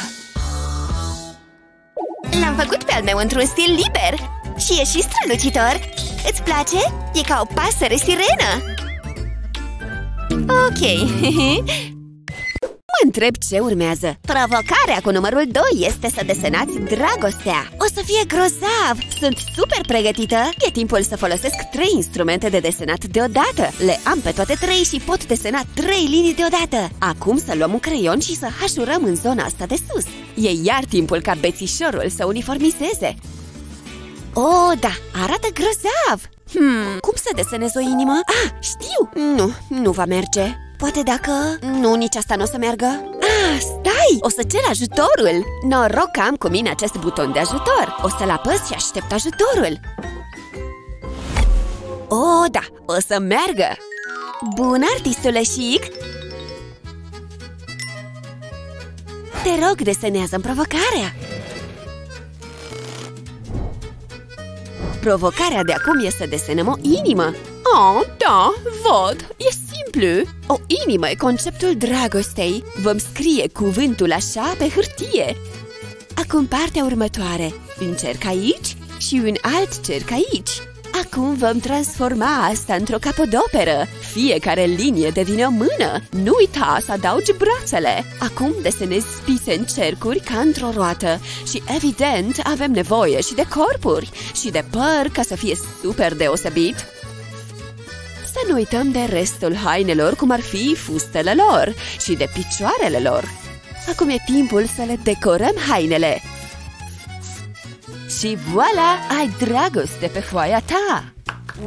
[SPEAKER 4] L-am făcut pe al meu într-un stil liber Și e și strălucitor Îți place? E ca o pasăre sirenă
[SPEAKER 2] Ok Mă întreb ce urmează
[SPEAKER 4] Provocarea cu numărul 2 este să desenați dragostea O să fie grozav!
[SPEAKER 2] Sunt super pregătită! E timpul să folosesc trei instrumente de desenat deodată Le am pe toate trei și pot desena trei linii deodată Acum să luăm un creion și să hașurăm în zona asta de sus E iar timpul ca bețișorul să uniformizeze Oh, da, arată grozav! Hmm, cum să desenez o inimă? Ah, știu! Nu, nu va merge Poate dacă... Nu, nici asta nu o să meargă Ah, stai! O să cer ajutorul! Noroc că am cu mine acest buton de ajutor O să-l apăs și aștept ajutorul Oh, da! O să meargă! Bun, artistule chic! Te rog, desenează-mi provocarea! Provocarea de acum e să desenăm o inimă Oh, da, văd, e simplu O inimă e conceptul dragostei. Vom scrie cuvântul așa pe hârtie. Acum partea următoare. Un cerc aici și un alt cerc aici. Acum vom transforma asta într-o capodoperă. Fiecare linie devine o mână. Nu uita să adaugi brațele. Acum desenezi spise în cercuri ca într-o roată. Și evident avem nevoie și de corpuri Și de păr ca să fie super deosebit să nu uităm de restul hainelor, cum ar fi fustele lor și de picioarele lor. Acum e timpul să le decorăm hainele. Și voilà, ai dragoste pe foaia ta!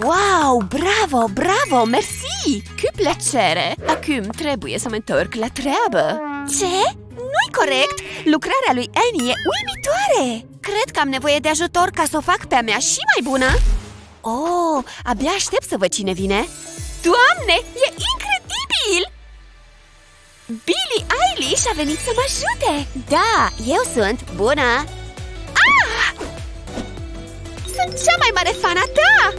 [SPEAKER 2] Wow, bravo, bravo, merci! Ce plăcere! Acum trebuie să mă întorc la treabă.
[SPEAKER 4] Ce? Nu-i corect! Lucrarea lui Annie e uimitoare! Cred că am nevoie de ajutor ca să o fac pe a mea și mai bună!
[SPEAKER 2] Oh, abia aștept să văd cine vine Doamne, e incredibil! Billie Eilish a venit să mă ajute
[SPEAKER 4] Da, eu sunt bună
[SPEAKER 2] Ah! Sunt cea mai mare fana ta!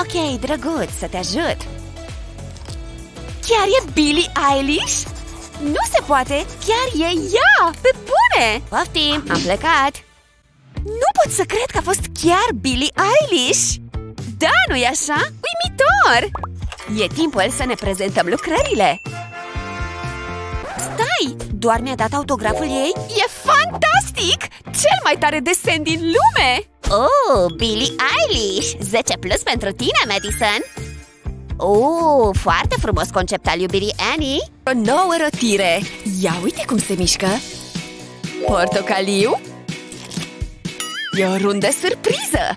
[SPEAKER 4] Ok, drăguț, să te ajut
[SPEAKER 2] Chiar e Billie Eilish? Nu se poate, chiar e ea, pe bune!
[SPEAKER 4] Poftim, am plecat
[SPEAKER 2] Nu pot să cred că a fost chiar Billie Eilish! Da, nu-i așa? Uimitor! E timpul să ne prezentăm lucrările! Stai! Doar mi-a dat autograful ei? E fantastic! Cel mai tare desen din lume!
[SPEAKER 4] Oh, Billie Eilish! 10 plus pentru tine, Madison! Oh, foarte frumos concept al iubirii Annie!
[SPEAKER 2] O nouă rotire! Ia uite cum se mișcă! Portocaliu? E o rundă surpriză!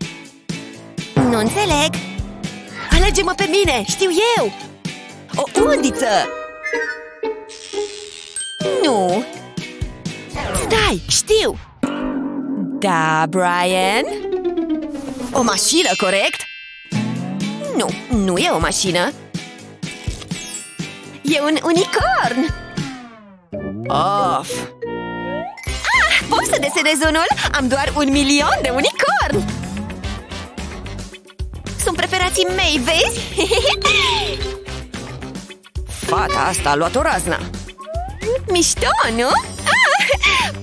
[SPEAKER 4] Nu înțeleg!
[SPEAKER 2] Alege-mă pe mine, știu eu! O undiță! Nu! Stai, știu! Da, Brian? O mașină, corect? Nu, nu e o mașină E un unicorn!
[SPEAKER 3] Of!
[SPEAKER 2] Pot să desenez unul? Am doar un milion de unicorn! Sunt preferații mei, vezi?
[SPEAKER 3] Fata asta a luat o razna
[SPEAKER 2] Mișto, nu? Ah!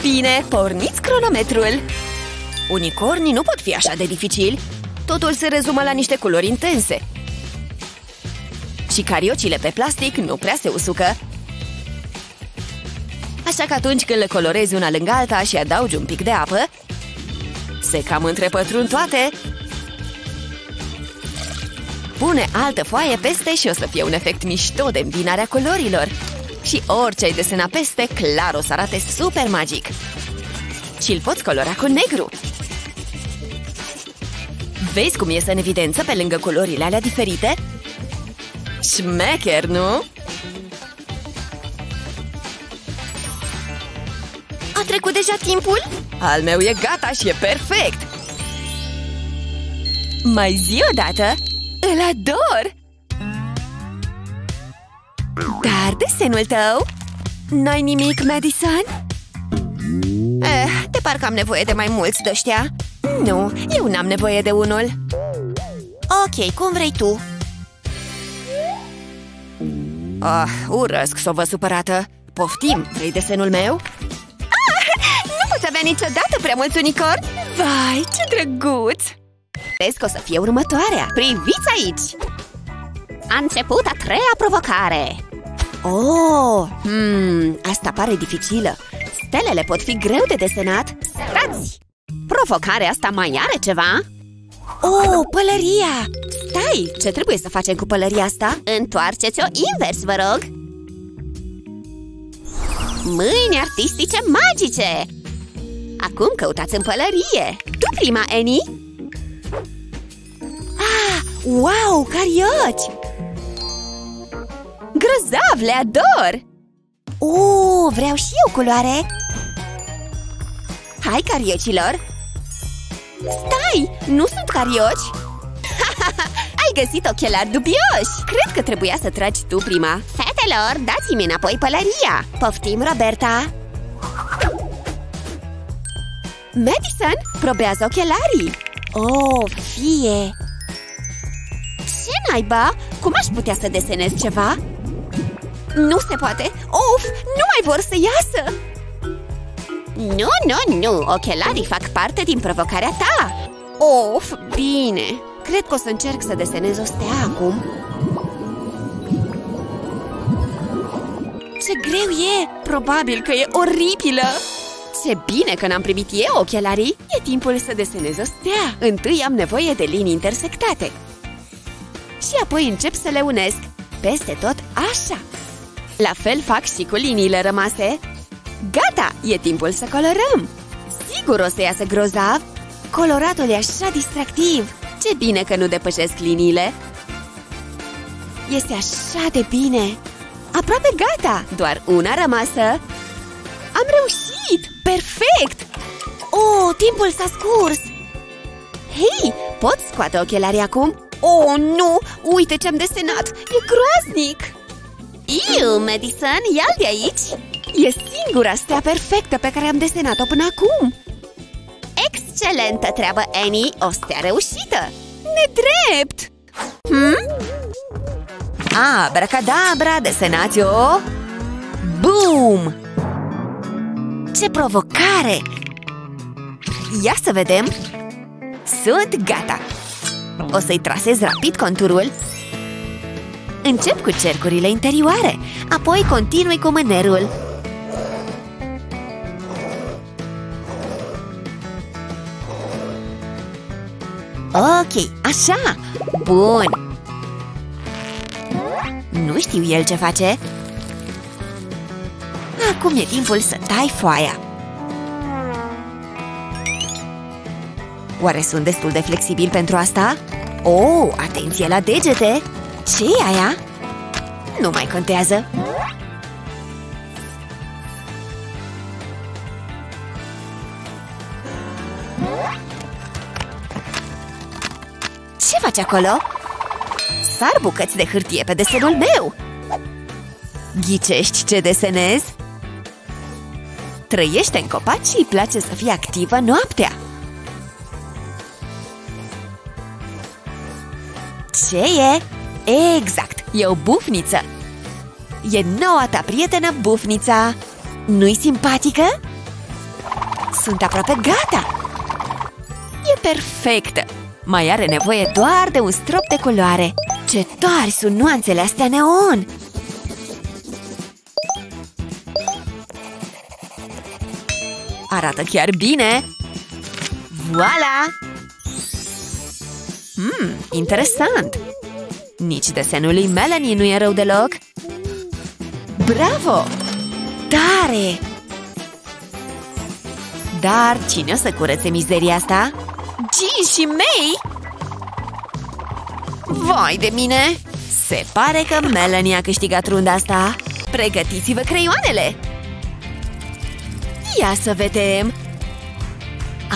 [SPEAKER 2] Bine, porniți cronometrul Unicornii nu pot fi așa de dificili Totul se rezumă la niște culori intense Și cariocile pe plastic nu prea se usucă Așa că atunci când le colorezi una lângă alta și adaugi un pic de apă Se cam întrepătrund toate Pune altă foaie peste și o să fie un efect mișto de îmbinarea culorilor Și orice ai desena peste, clar o să arate super magic Și îl poți colora cu negru Vezi cum iese în evidență pe lângă culorile alea diferite? Șmecher, nu? A trecut deja timpul? Al meu e gata și e perfect! Mai zi o dată? Îl ador! Dar desenul tău? N-ai nimic, Madison? Eh, de parcă am nevoie de mai mulți de ăștia Nu, eu n-am nevoie de unul
[SPEAKER 4] Ok, cum vrei tu?
[SPEAKER 3] Ah, urăsc să o vă supărată Poftim, vrei desenul meu?
[SPEAKER 2] Nu poți avea niciodată prea mulți unicorni? Vai, ce drăguț! Vezi că o să fie următoarea Priviți aici!
[SPEAKER 4] A început a treia provocare
[SPEAKER 2] Oh, hmm, asta pare dificilă Stelele pot fi greu de desenat
[SPEAKER 4] Stați! Provocarea asta mai are ceva?
[SPEAKER 2] Oh, pălăria! Stai, ce trebuie să facem cu pălăria asta?
[SPEAKER 4] Întoarceți-o invers, vă rog Mâini artistice magice! Acum căutați în pălărie Tu prima, Annie
[SPEAKER 2] Ah, wow, carioci! Grozav, le ador! Oh, vreau și eu culoare! Hai, cariocilor! Stai, nu sunt carioci! Ai găsit ochelari dubioși! Cred că trebuia să tragi tu prima
[SPEAKER 4] Fetelor, dați-mi înapoi pălăria
[SPEAKER 2] Poftim, Roberta! Madison, probează ochelarii! Oh, fie! Ce naiba? Cum aș putea să desenez ceva? Nu se poate! Of, nu mai vor să iasă!
[SPEAKER 4] Nu, nu, nu! Ochelarii fac parte din provocarea ta!
[SPEAKER 2] Of, bine! Cred că o să încerc să desenez o stea acum Ce greu e! Probabil că e oribilă! Ce bine că n-am primit eu ochelarii! E timpul să desenez o stea! Întâi am nevoie de linii intersectate Și apoi încep să le unesc Peste tot așa La fel fac și cu liniile rămase Gata! E timpul să colorăm! Sigur o să iasă grozav! Coloratul e așa distractiv! Ce bine că nu depășesc liniile! Este așa de bine! Aproape gata! Doar una rămasă! Am reușit! Perfect! Oh, timpul s-a scurs! Hei, pot scoate ochelarii acum? Oh, nu! Uite ce-am desenat! E groaznic!
[SPEAKER 4] Iu, Madison, ia de aici!
[SPEAKER 2] E singura stea perfectă pe care am desenat-o până acum!
[SPEAKER 4] Excelentă treabă, Annie! O stea reușită!
[SPEAKER 2] Nedrept! Hmm? Abracadabra, desenați-o! Boom! Ce provocare! Ia să vedem! Sunt gata! O să-i trasez rapid conturul Încep cu cercurile interioare Apoi continui cu mânerul Ok, așa! Bun! Nu știu el ce face Acum e timpul să tai foaia Oare sunt destul de flexibil pentru asta? Oh, atenție la degete! ce e aia? Nu mai contează Ce faci acolo? Sar bucăți de hârtie pe desenul meu Ghicești ce desenez? Trăiește în copaci și îi place să fie activă noaptea. Ce e? Exact, e o bufniță! E noua ta prietenă bufnița! Nu-i simpatică? Sunt aproape gata! E perfectă! Mai are nevoie doar de un strop de culoare! Ce tari sunt nuanțele astea neon! Arată chiar bine! Voila! Hmm, interesant! Nici desenul lui Melanie nu e rău deloc! Bravo! Tare! Dar cine o să curețe mizeria asta? Jean și May? Vai de mine! Se pare că Melanie a câștigat runda asta! Pregătiți-vă creioanele! Ia să vedem!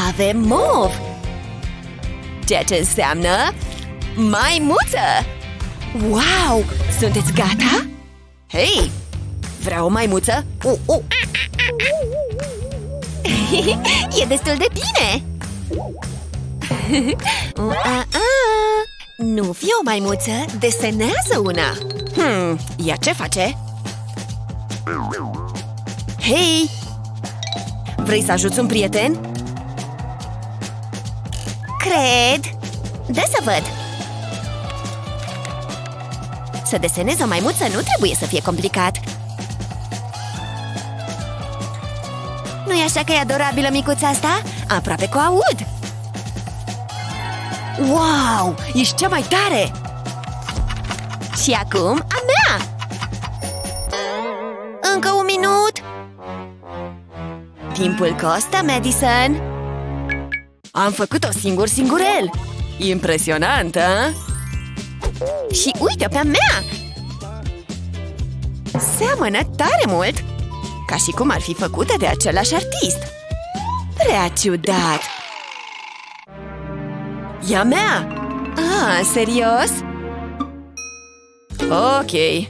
[SPEAKER 2] Avem mov! Ceea ce înseamnă maimuță! Wow! Sunteți gata? Hei! Vreau o maimuță? Uh, uh. e destul de bine! uh, uh, uh. Nu fi o maimuță, desenează una! Hmm, ea ce face? Hei! Vrei să ajuți un prieten? Cred! Dă să văd! Să desenezi o maimuță nu trebuie să fie complicat! Nu-i așa că e adorabilă micuța asta? Aproape cu aud! Wow! Ești cea mai tare! Și acum a mea! Încă un minut! Timpul costă, Madison! Am făcut-o singur singurel! Impresionant, a? Și uite pe-a mea! Seamănă tare mult! Ca și cum ar fi făcută de același artist! Prea ciudat! E a mea! Ah, serios? Ok.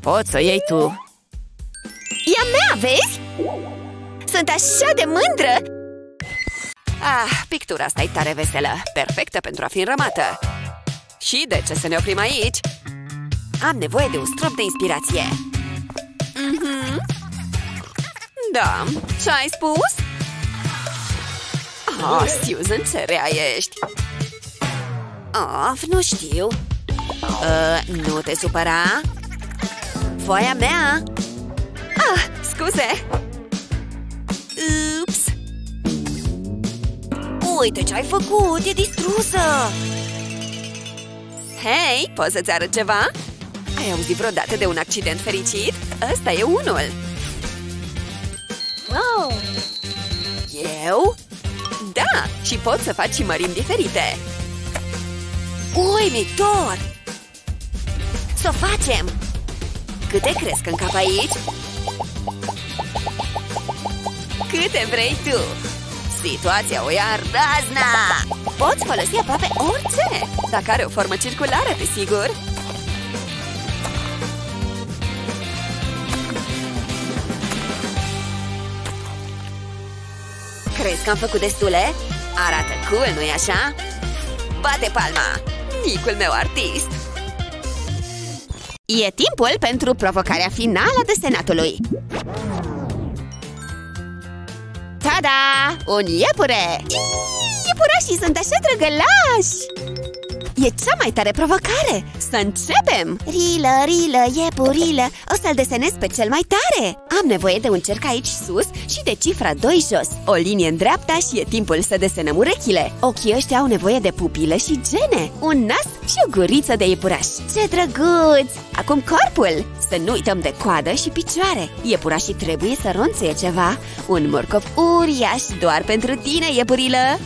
[SPEAKER 2] Poți să o iei tu. E a mea, vezi? Sunt așa de mândră! Ah, pictura asta e tare veselă. Perfectă pentru a fi înrămată. Și de ce să ne oprim aici? Am nevoie de un strop de inspirație. Mm -hmm. Da, ce ai spus? Oh, Susan, ce rea ești! Of, nu știu uh, Nu te supăra? Foaia mea Ah, scuze Ups Uite ce ai făcut, e distrusă Hei, poți să-ți arăt ceva? Ai auzit vreodată de un accident fericit? Ăsta e unul Wow! Eu? Da, și pot să faci și mărimi diferite Uimitor! Să o facem! Câte crezi că încap aici? Câte vrei tu! Situația o ia razna! Poți folosi aproape orice! Dacă are o formă circulară, desigur! Crezi că am făcut destule? Arată cool, nu-i așa? Bate palma! micul meu artist! E timpul pentru provocarea finală de senatului! Tada! Un iepure! Iepurașii sunt așa drăgălași! E cea mai tare provocare! Să începem! Rilă, rilă, iepurilă, o să-l desenez pe cel mai tare! Am nevoie de un cerc aici sus și de cifra 2 jos, o linie în dreapta și e timpul să desenăm urechile. Ochii ăștia au nevoie de pupile și gene, un nas și o guriță de iepuraș. Ce drăguț! Acum corpul! Să nu uităm de coadă și picioare. Iepurașii trebuie să ronțe ceva. Un morcov uriaș doar pentru tine, iepurilă!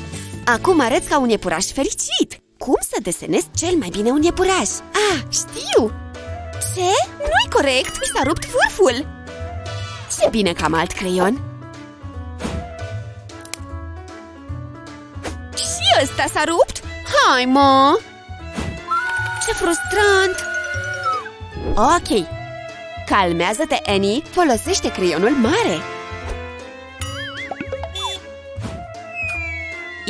[SPEAKER 2] Acum arăți ca un iepuraș fericit! Cum să desenez cel mai bine un iepuraș? Ah, știu! Ce? Nu-i corect! Mi s-a rupt vârful! Ce bine că am alt creion! Și ăsta s-a rupt? Hai, mă! Ce frustrant! Ok! Calmează-te, Annie! Folosește creionul mare!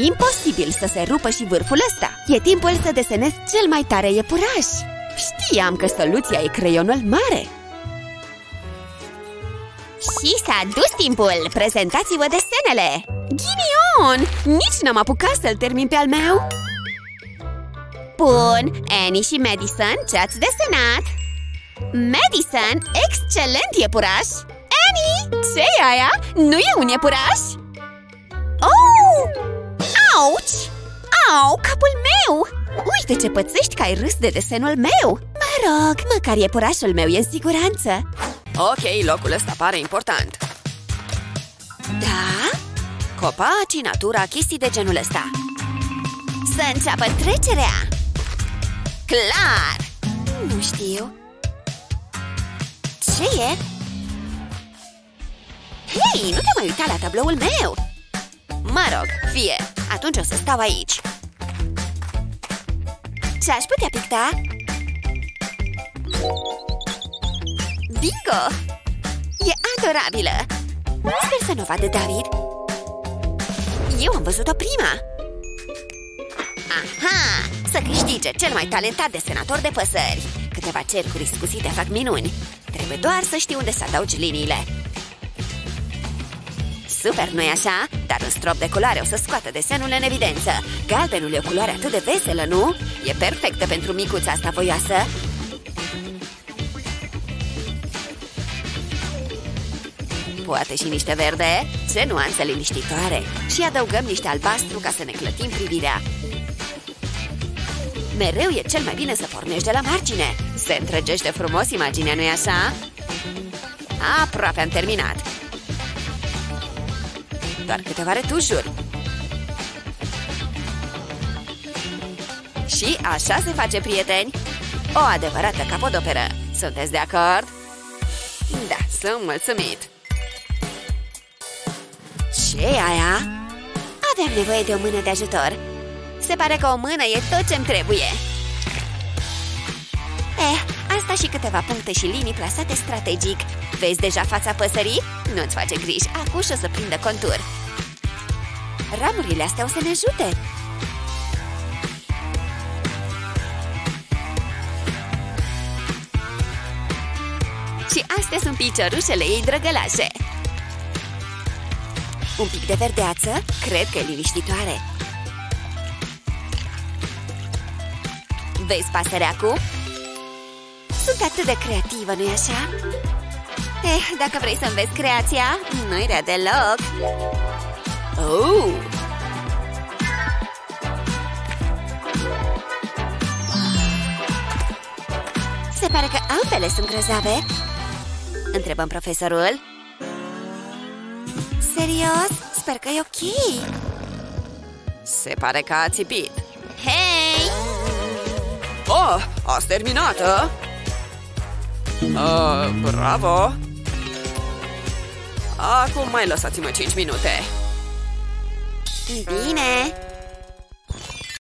[SPEAKER 2] Imposibil să se rupă și vârful ăsta E timpul să desenez cel mai tare iepuraș Știam că soluția e creionul mare
[SPEAKER 4] Și s-a dus timpul! Prezentați-vă desenele!
[SPEAKER 2] Ghinion! Nici n-am apucat să-l termin pe al meu
[SPEAKER 4] Bun, Annie și Madison, ce-ați desenat? Madison, excelent iepuraș! Annie,
[SPEAKER 2] ce e aia? Nu e un iepuraș?
[SPEAKER 4] Oh! Auci!
[SPEAKER 2] Au, capul meu! Uite ce pățești că ai râs de desenul meu! Mă rog, măcar iepurașul meu e în siguranță
[SPEAKER 3] Ok, locul ăsta pare important
[SPEAKER 2] Da?
[SPEAKER 3] Copaci, natura, chestii de genul ăsta
[SPEAKER 4] Să înceapă trecerea!
[SPEAKER 2] Clar!
[SPEAKER 4] Nu știu Ce e?
[SPEAKER 2] Hei, nu te mai uita la tabloul meu! Mă rog, fie, atunci o să stau aici
[SPEAKER 4] Ce-aș putea picta?
[SPEAKER 2] Bingo! E adorabilă! Sper să nu vadă David Eu am văzut-o prima Aha! Să câștige cel mai talentat desenator de păsări Câteva cercuri scusite fac minuni Trebuie doar să știu unde să adaugi liniile Super, nu-i așa? Dar un strop de culoare o să scoată desenul în evidență Galbenul e o culoare atât de veselă, nu? E perfectă pentru micuța asta voioasă Poate și niște verde? Ce nuanță liniștitoare! Și adăugăm niște albastru ca să ne clătim privirea Mereu e cel mai bine să pornești de la margine Se întregește frumos imaginea, nu-i așa? Aproape am terminat doar câteva retușuri. Și așa se face, prieteni! O adevărată capodoperă! Sunteți de acord? Da, sunt mulțumit! ce aia?
[SPEAKER 4] Aveam nevoie de o mână de ajutor Se pare că o mână e tot ce-mi trebuie Eh, asta și câteva puncte și linii plasate strategic Vezi deja fața păsării? Nu-ți face griji, acum o să prindă contur
[SPEAKER 2] Ramurile astea o să ne ajute! Și astea sunt piciorușele ei drăgălașe! Un pic de verdeață? Cred că e liniștitoare! Vezi pasărea cu? Sunt atât de creativă, nu-i așa?
[SPEAKER 4] Eh, dacă vrei să înveți creația, nu-i rea deloc!
[SPEAKER 2] Oh! Se pare că ambele sunt grozave Întrebăm profesorul
[SPEAKER 4] Serios? Sper că e ok
[SPEAKER 3] Se pare că a țipit
[SPEAKER 4] Hei!
[SPEAKER 3] Oh, ați terminat, a? Uh, bravo! Acum mai lăsați-mă 5 minute
[SPEAKER 4] Bine!